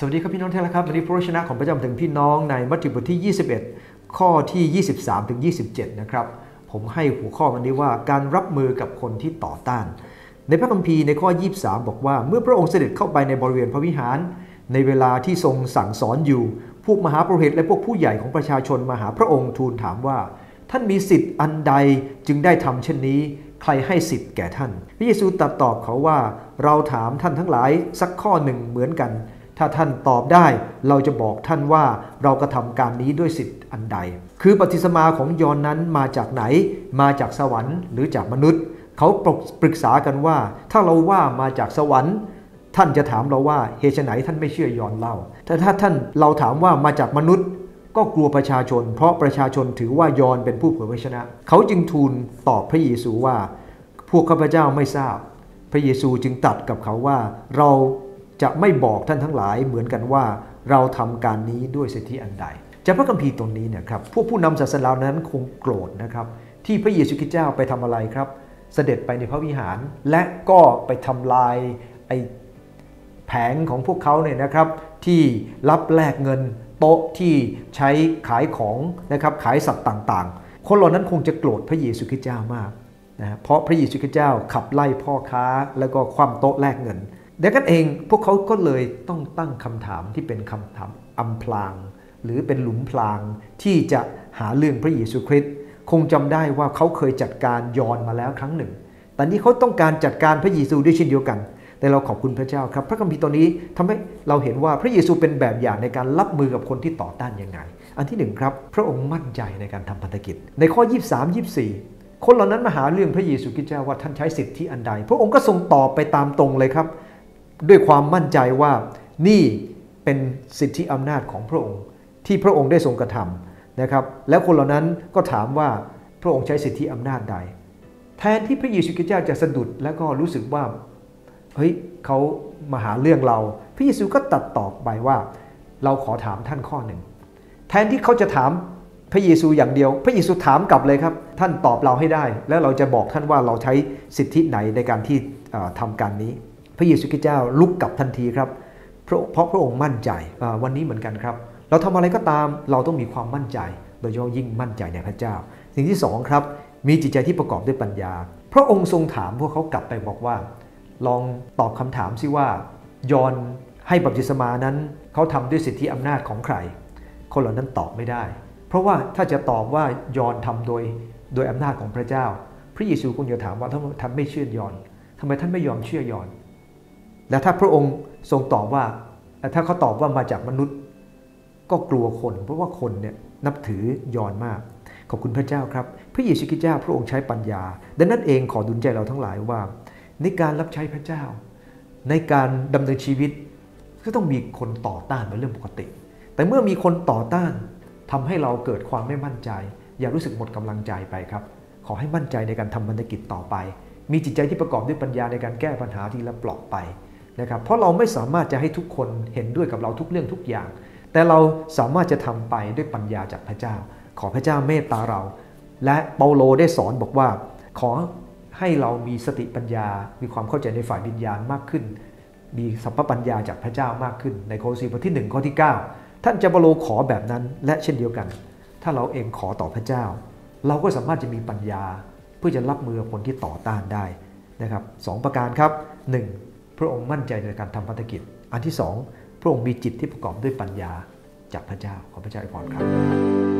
สวัสดีครับพี่น้องท่านละครับวันนี้พระวจนะของพระเจ้าถึงพี่น้องในมัทธิวบทที่ 21 ข้อที่ 23 ถึง 27 นะครับ ผมให้หัวข้อวันนี้ว่าการรับมือกับคนที่ต่อต้าน ในพระคัมภีร์ในข้อ 23 บอกว่า เมื่อพระองค์เสด็จเข้าไปในบริเวณพระวิหาร ในเวลาที่ทรงสั่งสอนอยู่ พวกมหาปรหิตและพวกผู้ใหญ่ของประชาชนมาหาพระองค์ทูลถามว่า ท่านมีสิทธิ์อันใดจึงได้ทำเช่นนี้ใครให้สิทธิ์แก่ท่าน พระเยซูตรัสตอบเขาว่า เราถามท่านทั้งหลายสักข้อหนึ่งเหมือนกัน ถ้าท่านตอบได้ เราจะบอกท่านว่าเรากระทำการนี้ด้วยสิทธิ์อันใด คือปฏิสมาของยอนนั้นมาจากไหน มาจากสวรรค์หรือจากมนุษย์ เขาปรึกษากันว่า ถ้าเราว่ามาจากสวรรค์ ท่านจะถามเราว่าเหตุไหนท่านไม่เชื่อยอนเล่า แต่ถ้าท่านเราถามว่ามาจากมนุษย์ก็กลัวประชาชน เพราะประชาชนถือว่ายอนเป็นผู้เผยพระชนะ เขาจึงทูลตอบพระเยซูว่า พวกข้าพเจ้าไม่ทราบ พระเยซูจึงตรัสกับเขาว่า เรา จะไม่บอกท่านทั้งหลายเหมือนกันว่าเราทำการนี้ด้วยสิทธิอันใดจากพระคัมภีร์ตรงนี้เนี่ยครับพวกผู้นำศาสนานั้นคงโกรธนะครับ ที่พระเยซูคริสต์เจ้าไปทำอะไรครับ เสด็จไปในพระวิหาร และก็ไปทำลายไอแผงของพวกเขาเนี่ยนะครับที่รับแลกเงินโต๊ะที่ใช้ขายของนะครับขายสัตว์ต่างๆ คนเหล่านั้นคงจะโกรธพระเยซูคริสต์เจ้ามากนะเพราะพระเยซูคริสต์เจ้าขับไล่พ่อค้าแล้วก็คว่ำโต๊ะแลกเงิน ดังนั้นเองพวกเขาก็เลยต้องตั้งคำถามที่เป็นคำถามอำพลาง หรือเป็นหลุมพรางที่จะหาเรื่องพระเยซูคริสต์คงจำได้ว่าเขาเคยจัดการยอนมาแล้วครั้งหนึ่ง แต่นี้เขาต้องการจัดการพระเยซูด้วยเช่นเดียวกัน แต่เราขอบคุณพระเจ้าครับ พระคัมภีร์ตัวนี้ทำให้เราเห็นว่าพระเยซูเป็นแบบอย่างในการรับมือกับคนที่ต่อต้านยังไง อันที่หนึ่งครับ พระองค์มั่นใจในการทำพันธกิจ ในข้อ 23 24 คนเหล่านั้นมาหาเรื่องพระเยซูคริสต์เจ้าว่าท่านใช้สิทธิอันใด พระองค์ก็ทรงตอบไปตามตรงเลยครับ ด้วยความมั่นใจว่านี่เป็นสิทธิอำนาจของพระองค์ ที่พระองค์ได้ทรงกระทำนะครับ แล้วคนเหล่านั้นก็ถามว่าพระองค์ใช้สิทธิอำนาจใด แทนที่พระเยซูคริสต์เจ้าจะสะดุดแล้วก็รู้สึกว่าเฮ้ยเขามาหาเรื่องเรา พระเยซูก็ตัดตอบไปว่า เราขอถามท่านข้อหนึ่ง แทนที่เขาจะถามพระเยซูอย่างเดียว พระเยซูถามกลับเลยครับ ท่านตอบเราให้ได้ แล้วเราจะบอกท่านว่าเราใช้สิทธิไหนในการที่ทำการนี้ พระเยซูคริสต์เจ้าลุกกลับทันทีครับเพราะเพราะพระองค์มั่นใจวันนี้เหมือนกันครับ เราทำอะไรก็ตามเราต้องมีความมั่นใจ โดยเฉพาะยิ่งมั่นใจในพระเจ้า สิ่งที่สองครับมีจิตใจที่ประกอบด้วยปัญญา พระองค์ทรงถามพวกเขากลับไปบอกว่า ลองตอบคำถามซิว่ายอนให้บัพติศมานั้นเขาทำด้วยสิทธิอำนาจของใคร คนเหล่านั้นตอบไม่ได้ เพราะว่าถ้าจะตอบว่ายอนทำโดยโดยอำนาจของพระเจ้า พระเยซูคงจะถามว่าท่านไม่เชื่อยอนทำไมท่านไม่ยอมเชื่อยอน และถ้าพระองค์ทรงตอบว่า ถ้าเขาตอบว่ามาจากมนุษย์ ก็กลัวคน เพราะว่าคนเนี่ยนับถือยอนมาก ขอบคุณพระเจ้าครับ พระเยซูคริสต์เจ้าพระองค์ใช้ปัญญา ดังนั้นเองขอดุลใจเราทั้งหลายว่า ในการรับใช้พระเจ้า ในการดำเนินชีวิต ก็ต้องมีคนต่อต้านเป็นเรื่องปกติ แต่เมื่อมีคนต่อต้านทำให้เราเกิดความไม่มั่นใจ อย่ารู้สึกหมดกำลังใจไปครับ ขอให้มั่นใจในการทำบรรกิจต่อไป มีจิตใจที่ประกอบด้วยปัญญาในการแก้ปัญหาที่ละปลอกไป นะครับเพราะเราไม่สามารถจะให้ทุกคนเห็นด้วยกับเราทุกเรื่องทุกอย่าง แต่เราสามารถจะทำไปด้วยปัญญาจากพระเจ้า ขอพระเจ้าเมตตาเรา และเปาโลได้สอนบอกว่า ขอให้เรามีสติปัญญา มีความเข้าใจในฝ่ายวิญญาณมากขึ้น มีสัพพปัญญาจากพระเจ้ามากขึ้น ในโคสีบทที่1ข้อที่ 9 ท่านจะเปาโลขอแบบนั้น และเช่นเดียวกัน ถ้าเราเองขอต่อพระเจ้า เราก็สามารถจะมีปัญญา เพื่อจะรับมือคนที่ต่อต้านได้นะครับสประการครับ 1. พระองค์มั่นใจในการทำพันธกิจ อันที่สองพระองค์มีจิตที่ประกอบด้วยปัญญาจากพระเจ้าขอพระเจ้าอวยพรครับ